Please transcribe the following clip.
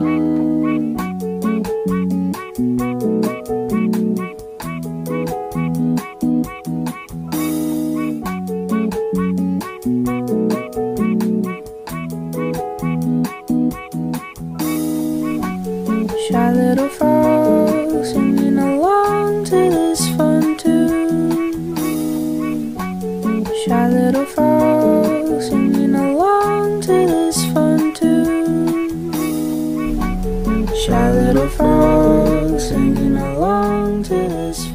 Shy little frog singing along to this fun tune. Shy little frog. shy little frog singing along to this